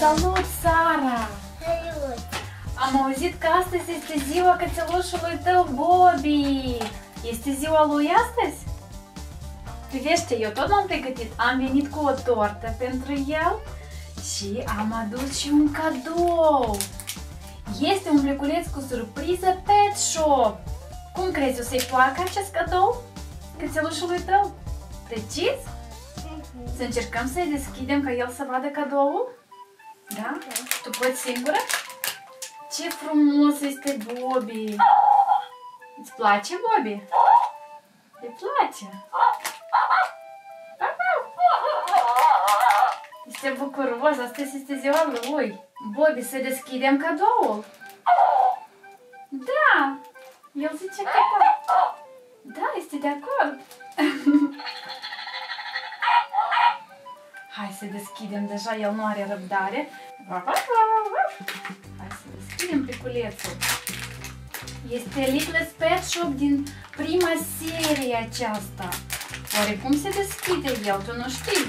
Salut, Sara! Salut! Am auzit că astăzi este ziua cățelușului tău, Bobby! Este ziua lui astăzi? Privește, eu tot m-am pregătit. Am venit cu o tortă pentru el și am adus și un cadou. Este un pleculeț cu surpriză Pet Shop. Cum crezi o să-i placă acest cadou? Cățelușului tău? Precis? Să încercăm să-i deschidem ca el să vadă cadoul? Da? Tu poți singură? Ce frumos este Bobby! Îți place, Bobby? Îi place? Este bucuros, astăzi este ziua lui. Bobby, să deschidem cadoul? Da! El zice că da. Da, este de acord. Hai să deschidem, deja el nu are răbdare. Hai să deschidem pliculețul. Este Little Pet Shop din prima serie aceasta. Oare cum se deschide el? Tu nu știi?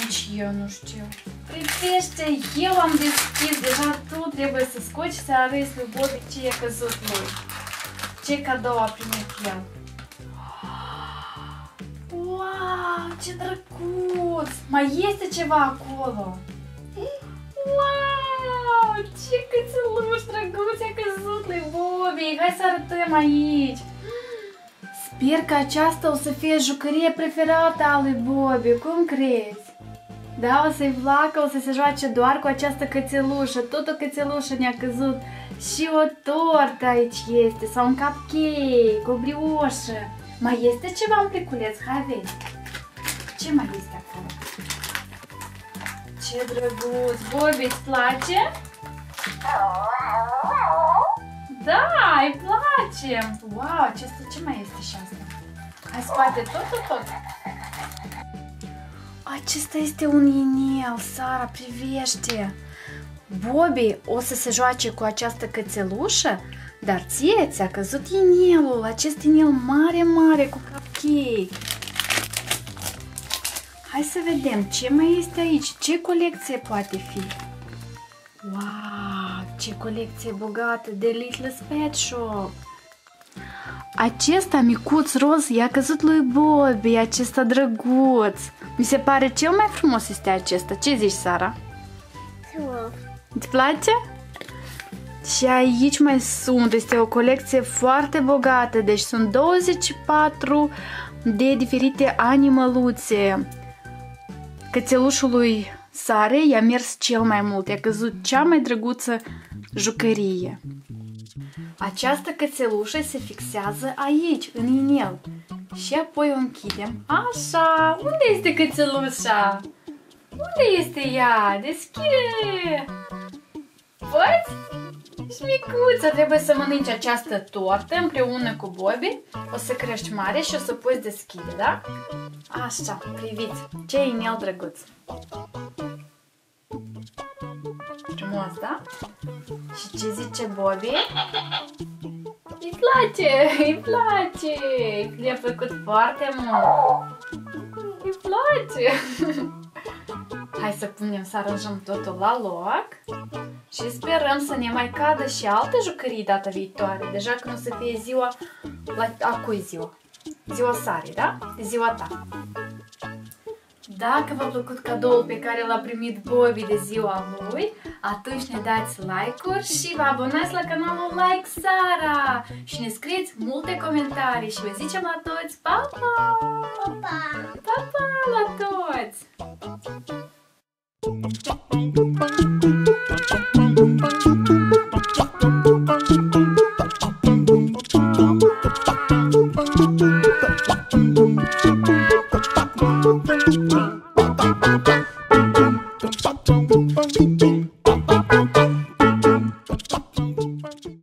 Nici eu nu știu. Privește, eu am deschis, deja tu trebuie să scoci să arăți lui Bobby ce e căzut lui. Ce cadou a primit el. Wow, ce drăguț! Mai este ceva acolo. Wow, ce cățeluș drăguț a căzut lui Bobby. Hai să arătăm aici. Sper că aceasta o să fie jucărie preferată a lui Bobby. Cum crezi? Da, o să-i placă, o să se joace doar cu această cățelușă. Tot o cățelușă ne-a căzut. Și o tortă aici este, sau un cupcake, o brioșă. Mai este ceva în pliculeț? Hai vezi. Ce mai este acolo? Ce drăguț! Bobby, îți place? Da, îi place! Wow, acesta ce mai este și asta? Hai spate tot, tot, tot! Acesta este un inel, Sara, privește! Bobby o să se joace cu această cățelușă, dar ție ți-a căzut inelul, acest inel mare, mare, cu cupcake. Hai să vedem ce mai este aici, ce colecție poate fi. Wow, ce colecție bogată de Little Pet Shop. Acesta micuț roz i-a căzut lui Bobby, acesta drăguț. Mi se pare cel mai frumos este acesta. Ce zici, Sara? Frumos. Îți place? Și aici mai sunt, este o colecție foarte bogată, deci sunt 24 de diferite animăluțe. Cățelușului Sare i-a mers cel mai mult, i-a căzut cea mai drăguță jucărie. Această cățelușă se fixează aici, în inel. Și apoi o închidem. Așa, unde este cățelușa? Unde este ea? Deschide! Poți? Și micuța, trebuie să mănânci această tortă împreună cu Bobby. O să crești mare și o să poți deschide, da? Așa, priviți, ce inel drăguț. Frumos, da? Și ce zice Bobby? Îi place, îi place, le-a făcut foarte mult. Îi place. Hai să punem să aranjăm totul la loc și sperăm să ne mai cadă și alte jucării data viitoare. Deja când o să fie ziua, la, a cui ziua? Ziua Sari, da? Ziua ta. Dacă v-a plăcut cadoul pe care l-a primit Bobby de ziua lui, atunci ne dați like-uri și vă abonați la canalul Like Sara și ne scrieți multe comentarii și vă zicem la toți pa, pa! Pa, pa! Pa, pa la Bye.